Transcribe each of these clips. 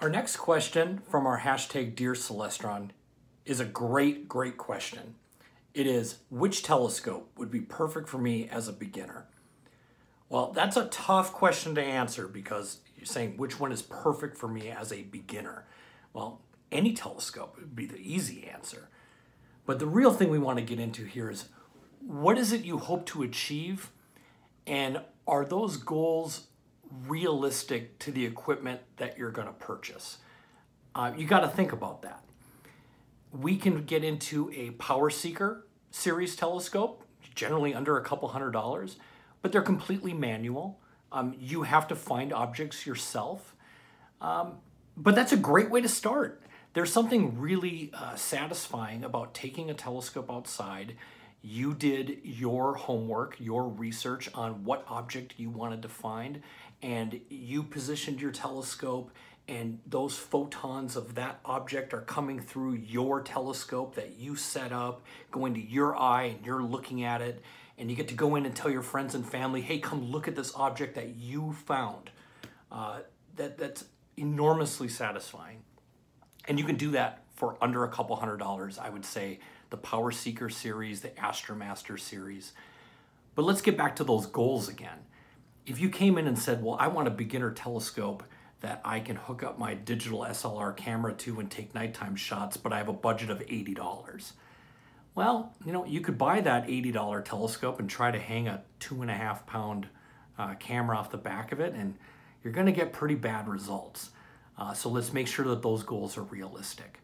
Our next question from our hashtag Dear Celestron is a great, great question. It is, which telescope would be perfect for me as a beginner? Well, that's a tough question to answer because you're saying which one is perfect for me as a beginner. Well, any telescope would be the easy answer. But the real thing we want to get into here is what is it you hope to achieve? And are those goals realistic to the equipment that you're going to purchase? Uh, you got to think about that. We can get into a Power Seeker series telescope, generally under a couple hundred dollars, but they're completely manual. Um, you have to find objects yourself. Um, but that's a great way to start. There's something really uh, satisfying about taking a telescope outside. You did your homework, your research on what object you wanted to find, and you positioned your telescope and those photons of that object are coming through your telescope that you set up, going to your eye, and you're looking at it, and you get to go in and tell your friends and family, hey, come look at this object that you found. Uh, that, that's enormously satisfying. And you can do that for under a couple hundred dollars, I would say the Power Seeker series, the Astromaster series. But let's get back to those goals again. If you came in and said, well, I want a beginner telescope that I can hook up my digital SLR camera to and take nighttime shots, but I have a budget of $80. Well, you know, you could buy that $80 telescope and try to hang a two and a half pound uh, camera off the back of it, and you're going to get pretty bad results. Uh, so let's make sure that those goals are realistic.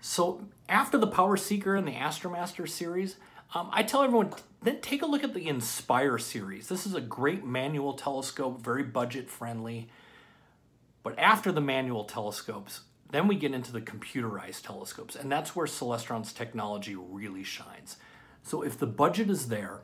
So after the Power Seeker and the Astromaster series, um, I tell everyone, then take a look at the Inspire series. This is a great manual telescope, very budget friendly. But after the manual telescopes, then we get into the computerized telescopes, and that's where Celestron's technology really shines. So if the budget is there,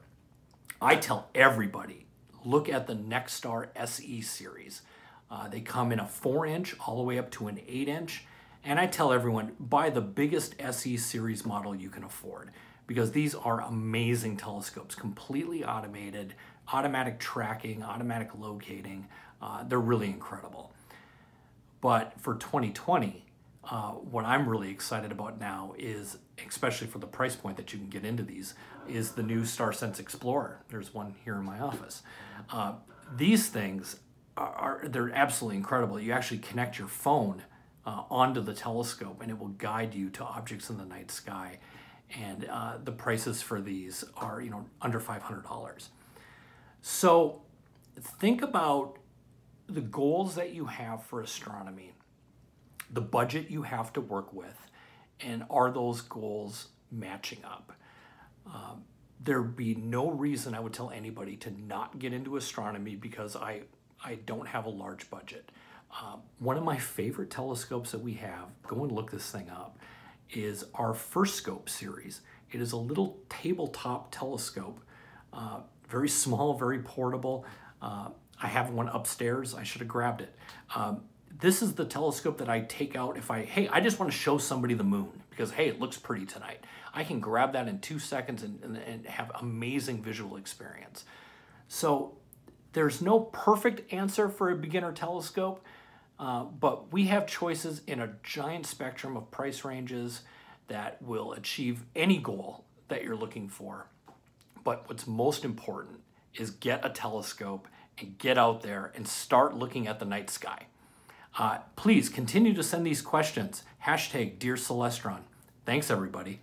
I tell everybody, look at the Nexstar SE series. Uh, they come in a 4 inch all the way up to an 8 inch. And I tell everyone, buy the biggest SE series model you can afford because these are amazing telescopes, completely automated, automatic tracking, automatic locating. Uh, they're really incredible. But for 2020, uh, what I'm really excited about now is, especially for the price point that you can get into these, is the new StarSense Explorer. There's one here in my office. Uh, these things are, they're absolutely incredible. You actually connect your phone uh, onto the telescope and it will guide you to objects in the night sky. And uh, the prices for these are, you know, under $500. So think about the goals that you have for astronomy, the budget you have to work with, and are those goals matching up? Um, there'd be no reason I would tell anybody to not get into astronomy because I I don't have a large budget. Um, one of my favorite telescopes that we have, go and look this thing up, is our First Scope series. It is a little tabletop telescope, uh, very small, very portable. Uh, I have one upstairs. I should have grabbed it. Um, this is the telescope that I take out if I, hey, I just want to show somebody the moon because, hey, it looks pretty tonight. I can grab that in two seconds and, and, and have amazing visual experience. So there's no perfect answer for a beginner telescope, uh, but we have choices in a giant spectrum of price ranges that will achieve any goal that you're looking for. But what's most important is get a telescope and get out there and start looking at the night sky. Uh, please continue to send these questions. Hashtag Dear Celestron. Thanks, everybody.